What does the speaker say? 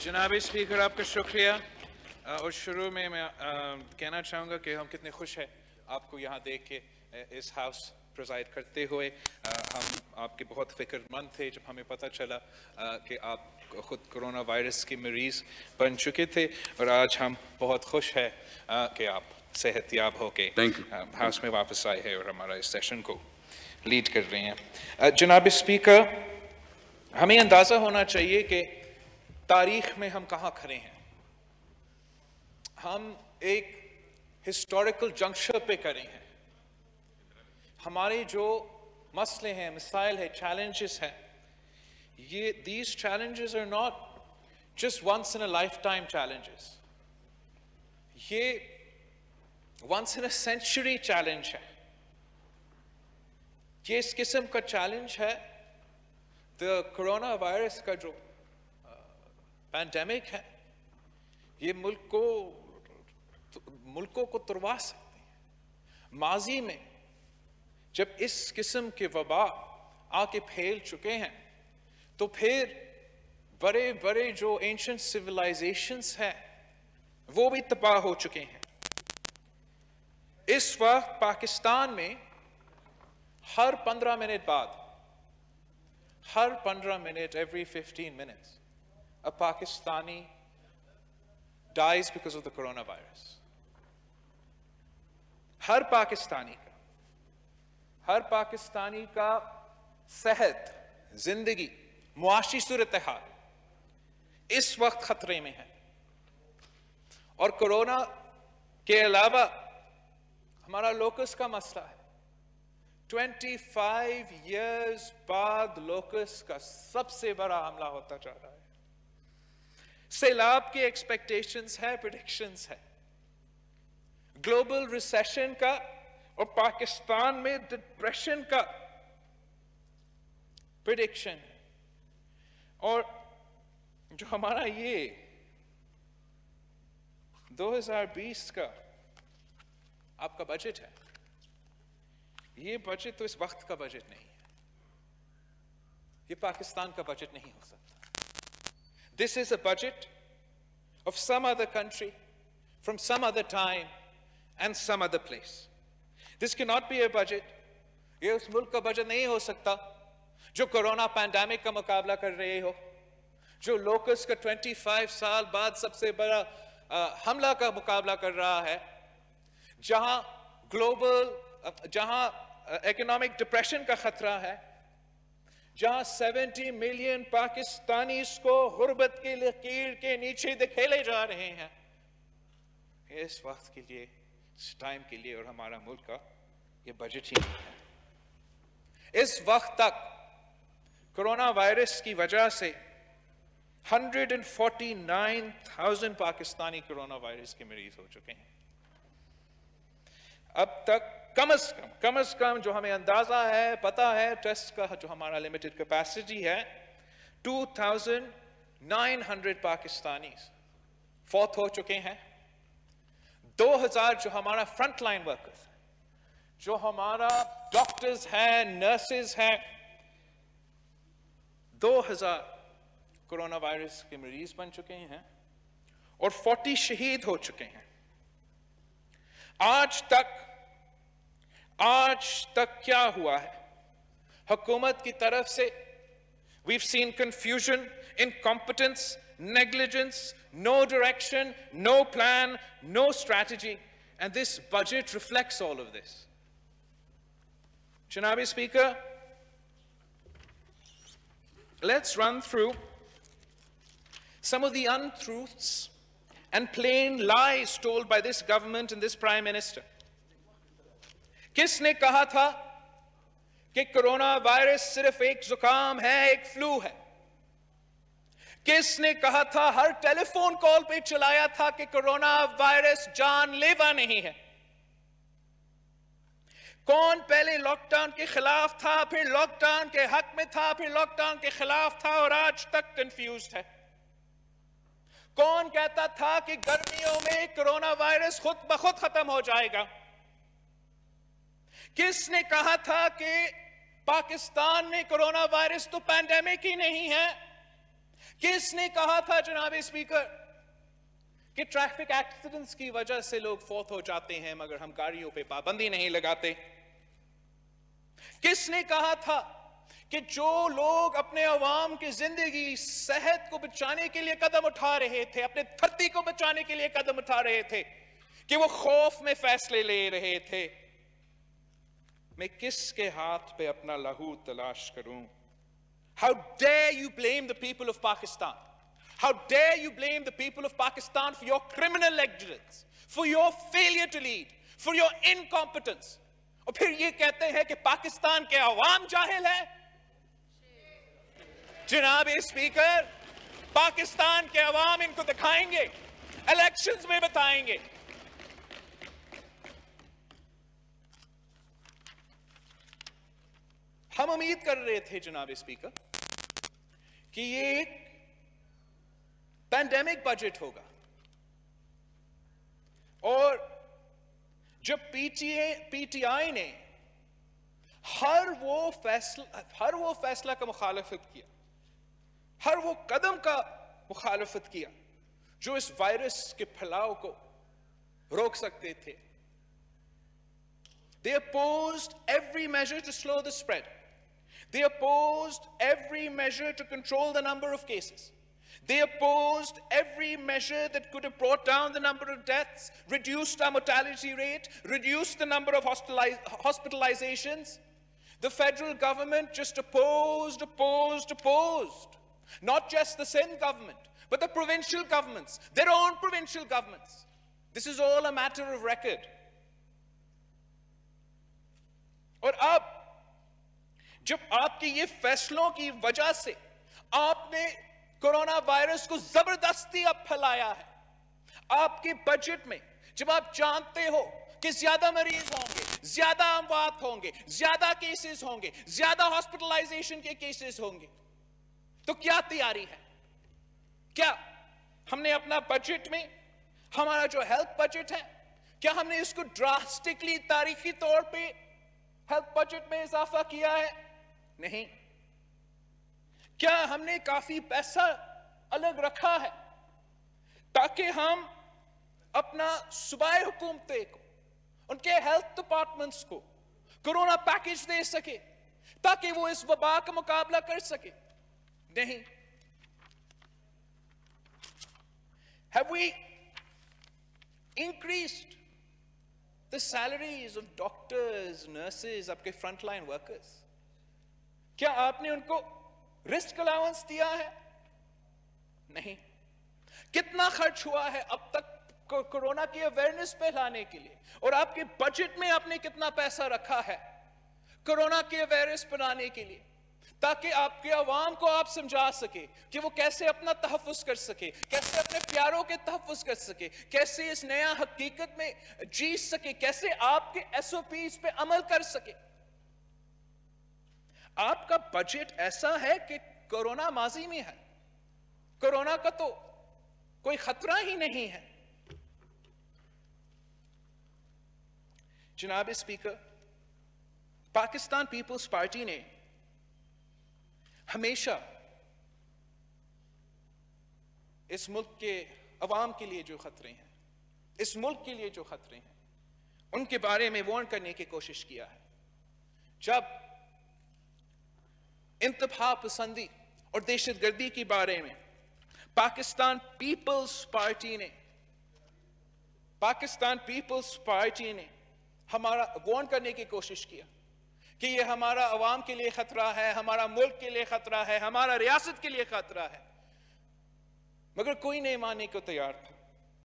जनाब स्पीकर आपका शुक्रिया। और शुरू में मैं कहना चाहूँगा कि हम कितने खुश हैं आपको यहाँ देख के इस हाउस प्रोजाइड करते हुए। हम आपके बहुत फिक्रमंद थे जब हमें पता चला कि आप खुद कोरोना वायरस के मरीज़ बन चुके थे। और आज हम बहुत खुश हैं कि आप सेहतियाब होके. हाउस में वापस आए हैं और हमारा इस सेशन को लीड कर रहे हैं। जनाब स्पीकर हमें अंदाज़ा होना चाहिए कि तारीख में हम कहाँ खड़े हैं? हम एक हिस्टोरिकल जंक्शन पे खड़े हैं। हमारे जो मसले हैं, मिसाइल है चैलेंजेस हैं, ये these challenges are not just once in a lifetime challenges ये once in a century challenge है। ये इस किस्म का चैलेंज है द कोरोना वायरस का जो पैंडेमिक है। ये मुल्क को, मुल्कों को तुरवा सकते हैं। माजी में जब इस किस्म के वबा आके फैल चुके हैं तो फिर बड़े बड़े जो एंशंट सिविलाइजेशंस हैं, वो भी तबाह हो चुके हैं। इस वक्त पाकिस्तान में हर पंद्रह मिनट बाद, हर पंद्रह minute every 15 minutes a Pakistani dies because of the coronavirus. हर पाकिस्तानी का, हर पाकिस्तानी का सेहत, ज़िंदगी, मुआशी सूरत हाल इस वक्त खतरे में है। और कोरोना के अलावा हमारा लोकस का मसला है। 25 इयर्स बाद लोकस का सबसे बड़ा हमला होता जा रहा है। सैलाब के एक्सपेक्टेशंस है प्रिडिक्शंस है। ग्लोबल रिसेशन का और पाकिस्तान में डिप्रेशन का प्रिडिक्शन है। और जो हमारा ये 2020 का आपका बजट है, ये बजट तो इस वक्त का बजट नहीं है। ये पाकिस्तान का बजट नहीं हो सकता। This is a budget of some other country, from some other time, and some other place. This cannot be a budget. ये उस मुल्क का बजट नहीं हो सकता, जो कोरोना पैंडेमिक का मुकाबला कर रहे हो, जो लोकस का 25 साल बाद सबसे बड़ा हमला का मुकाबला कर रहा है, जहाँ ग्लोबल जहाँ इकोनॉमिक डिप्रेशन का खतरा है जहाँ 70 मिलियन पाकिस्तानी को गुर्बत की लकीर के नीचे दिखेले जा रहे हैं। इस वक्त के लिए इस टाइम के लिए और हमारा मुल्क का ये बजट ही नहीं है। इस वक्त तक कोरोना वायरस की वजह से 149,000 पाकिस्तानी कोरोना वायरस के मरीज़ हो चुके हैं। अब तक कम अज कम कम अज कम जो हमें अंदाज़ा है पता है टेस्ट का जो हमारा लिमिटेड कैपेसिटी है 2,900 पाकिस्तानी फौत हो चुके हैं। 2,000 जो हमारा फ्रंट लाइन वर्कर्स जो हमारा डॉक्टर्स हैं नर्सेज हैं 2,000 कोरोना वायरस के मरीज़ बन चुके हैं और 40 शहीद हो चुके हैं। आज तक आज तक क्या हुआ है हुकूमत की तरफ से we've seen confusion incompetence negligence no direction no plan no strategy and this budget reflects all of this Janabi Speaker let's run through some of the untruths and plain lies told by this government and this prime minister किसने कहा था कि corona virus सिर्फ़ एक जुकाम है, एक flu है? किसने कहा था, हर टेलीफोन कॉल पे चलाया था कि कोरोना वायरस जानलेवा नहीं है? कौन पहले लॉकडाउन के खिलाफ था, फिर लॉकडाउन के हक में था, फिर लॉकडाउन के खिलाफ था और आज तक कंफ्यूज है? कौन कहता था कि गर्मियों में कोरोना वायरस खुद ब खुद खत्म हो जाएगा? किसने कहा था कि पाकिस्तान में कोरोना वायरस तो पैंडेमिक ही नहीं है? किसने कहा था, जनाब स्पीकर कि ट्रैफ़िक एक्सीडेंट्स की वजह से लोग फौत हो जाते हैं, मगर हम गाड़ियों पे पाबंदी नहीं लगाते? किसने कहा था कि जो लोग अपने अवाम की ज़िंदगी सेहत को बचाने के लिए कदम उठा रहे थे, अपने धरती को बचाने के लिए कदम उठा रहे थे, कि वो खौफ में फैसले ले रहे थे मैं किसके हाथ पे अपना लहू तलाश करूँ? How dare you blame the people of Pakistan how dare you blame the people of Pakistan for your criminal existence for your failure to lead for your incompetence और फिर ये कहते हैं कि पाकिस्तान के अवाम जाहिल है। जनाब स्पीकर, पाकिस्तान के अवाम इनको दिखाएँगे इलेक्शंस में बताएँगे। हम उम्मीद कर रहे थे, जनाब स्पीकर, कि ये एक पैंडेमिक बजट होगा और जब पीटीए पीटीआई ने हर वो फैसला, हर वो फैसला का मुखालफत किया, हर वो कदम का मुखालफत किया, जो इस वायरस के फैलाव को रोक सकते थे, They opposed every measure to slow the spread. They opposed every measure to control the number of cases. They opposed every measure that could have brought down the number of deaths, reduced our mortality rate, reduced the number of hospitalizations. The federal government just opposed, opposed, opposed. Not just the same government, but the provincial governments, their own provincial governments. This is all a matter of record. Or up, जब आपके ये फैसलों की वजह से आपने corona virus को ज़बरदस्ती अब फैलाया है, आपके बजट में जब आप जानते हो कि ज़्यादा मरीज़ होंगे, ज़्यादा अमवात होंगे, ज़्यादा केसेस होंगे, ज़्यादा हॉस्पिटलाइजेशन के केसेस होंगे तो क्या तैयारी है? क्या हमने अपना बजट में हमारा जो हेल्थ बजट है, क्या हमने इसको ड्रास्टिकली तारीखी तौर पे हेल्थ बजट में इजाफा किया है? नहीं। क्या हमने काफ़ी पैसा अलग रखा है ताकि हम अपना सुबाई हुकूमते को उनके हेल्थ डिपार्टमेंट्स को कोरोना पैकेज दे सके ताकि वो इस वबा का मुकाबला कर सके। नहीं। Have we increased the salaries of doctors, nurses, आपके frontline workers? क्या आपने उनको रिस्क अलाउंस दिया है? नहीं। कितना खर्च हुआ है अब तक कोरोना की अवेयरनेस पे लाने के लिए? और आपके बजट में आपने कितना पैसा रखा है कोरोना की अवेयरनेस बनाने के लिए? ताकि आपके अवाम को आप समझा सके कि वो कैसे अपना तहफ़ कर सके, कैसे अपने प्यारों के तहफ़ कर सके, कैसे इस नया हकीकत में जी सके, कैसे आपके एस ओ पे अमल कर सके। आपका बजट ऐसा है कि कोरोना माजी में है। कोरोना का तो कोई खतरा ही नहीं है। जनाब स्पीकर पाकिस्तान पीपल्स पार्टी ने हमेशा इस मुल्क के अवाम के लिए जो खतरे हैं, इस मुल्क के लिए जो खतरे हैं, उनके बारे में वार्न करने की कोशिश किया है। जब इंतहा पसंदी और दहशत गर्दी के बारे में। पाकिस्तान पीपल्स पार्टी ने, पाकिस्तान पीपल्स पार्टी ने हमारा वार्न करने की कोशिश किया कि ये हमारा अवाम के लिए खतरा है, हमारा मुल्क के लिए खतरा है, हमारा रियासत के लिए खतरा है। मगर कोई नहीं मानने को तैयार था।